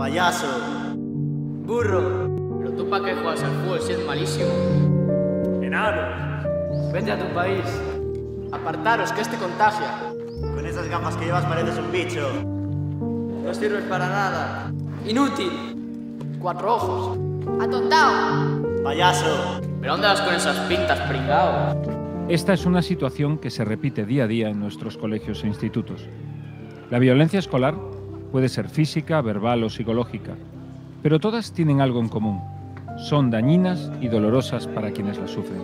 Payaso. Burro. Pero tú para qué juegas al fútbol si es malísimo. Enano. Vete a tu país. Apartaros, que este contagia. Con esas gafas que llevas pareces un bicho. No sirves para nada. Inútil. Cuatro ojos. Atontao. Payaso. ¿Pero dónde vas con esas pintas, pringao? Esta es una situación que se repite día a día en nuestros colegios e institutos. La violencia escolar puede ser física, verbal o psicológica, pero todas tienen algo en común. Son dañinas y dolorosas para quienes las sufren.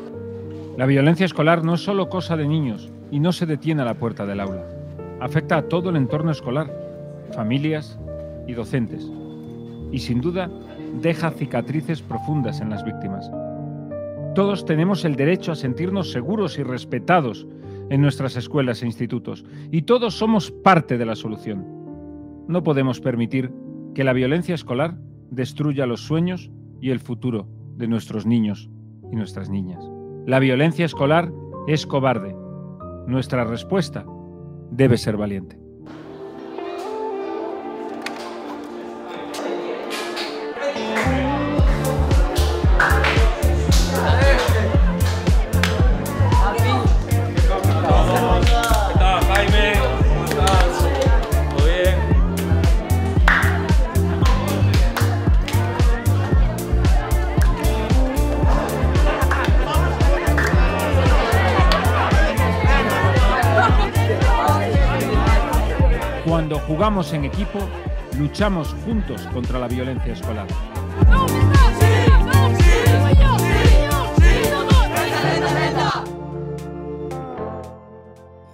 La violencia escolar no es solo cosa de niños y no se detiene a la puerta del aula. Afecta a todo el entorno escolar, familias y docentes. Y sin duda deja cicatrices profundas en las víctimas. Todos tenemos el derecho a sentirnos seguros y respetados en nuestras escuelas e institutos, y todos somos parte de la solución. No podemos permitir que la violencia escolar destruya los sueños y el futuro de nuestros niños y nuestras niñas. La violencia escolar es cobarde. Nuestra respuesta debe ser valiente. Cuando jugamos en equipo, luchamos juntos contra la violencia escolar.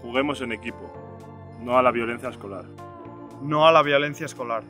Juguemos en equipo, no a la violencia escolar. No a la violencia escolar.